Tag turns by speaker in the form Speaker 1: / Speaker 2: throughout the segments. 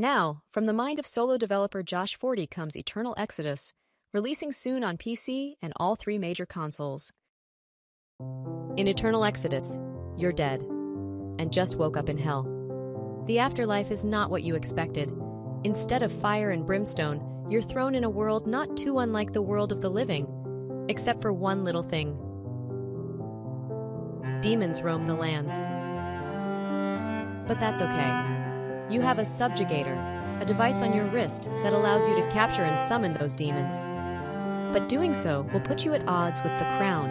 Speaker 1: Now, from the mind of solo developer Josh Forty comes Eternal Exodus, releasing soon on PC and all three major consoles. In Eternal Exodus, you're dead, and just woke up in hell. The afterlife is not what you expected. Instead of fire and brimstone, you're thrown in a world not too unlike the world of the living, except for one little thing. Demons roam the lands. But that's okay. You have a subjugator, a device on your wrist that allows you to capture and summon those demons. But doing so will put you at odds with the Crown,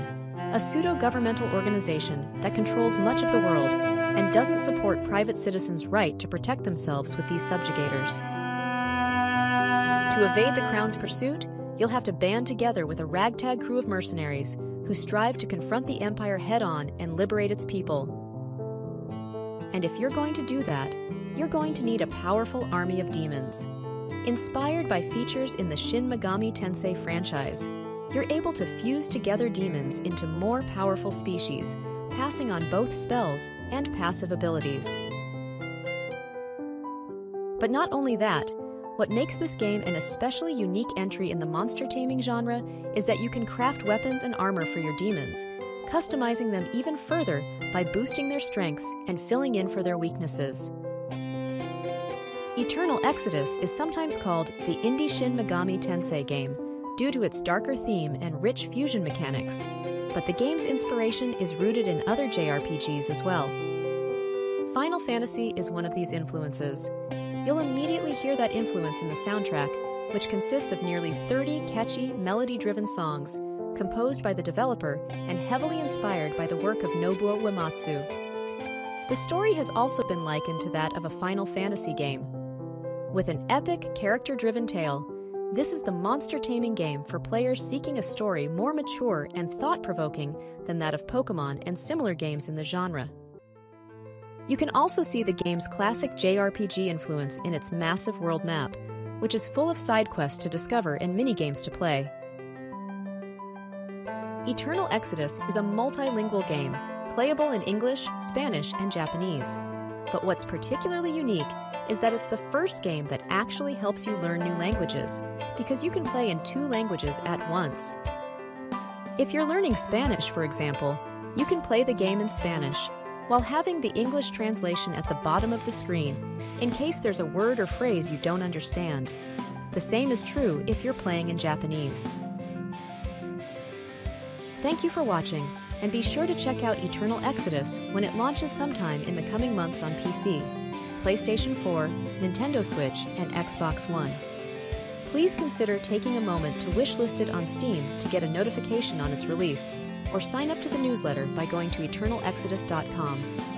Speaker 1: a pseudo governmental organization that controls much of the world and doesn't support private citizens' right to protect themselves with these subjugators. To evade the Crown's pursuit, you'll have to band together with a ragtag crew of mercenaries who strive to confront the Empire head on and liberate its people. And if you're going to do that, you're going to need a powerful army of demons. Inspired by features in the Shin Megami Tensei franchise, you're able to fuse together demons into more powerful species, passing on both spells and passive abilities. But not only that, what makes this game an especially unique entry in the monster taming genre is that you can craft weapons and armor for your demons, customizing them even further by boosting their strengths and filling in for their weaknesses. Eternal Exodus is sometimes called the Indie Shin Megami Tensei game due to its darker theme and rich fusion mechanics, but the game's inspiration is rooted in other JRPGs as well. Final Fantasy is one of these influences. You'll immediately hear that influence in the soundtrack, which consists of nearly 30 catchy, melody driven songs composed by the developer and heavily inspired by the work of Nobuo Uematsu. The story has also been likened to that of a Final Fantasy game. With an epic, character driven tale, this is the monster taming game for players seeking a story more mature and thought provoking than that of Pokemon and similar games in the genre. You can also see the game's classic JRPG influence in its massive world map, which is full of side quests to discover and minigames to play. Eternal Exodus is a multilingual game, playable in English, Spanish, and Japanese. But what's particularly unique is that it's the first game that actually helps you learn new languages, because you can play in two languages at once. If you're learning Spanish, for example, you can play the game in Spanish, while having the English translation at the bottom of the screen, in case there's a word or phrase you don't understand. The same is true if you're playing in Japanese. Thank you for watching, and be sure to check out Eternal Exodus when it launches sometime in the coming months on PC, PlayStation 4, Nintendo Switch, and Xbox One. Please consider taking a moment to wishlist it on Steam to get a notification on its release, or sign up to the newsletter by going to eternalexodus.com.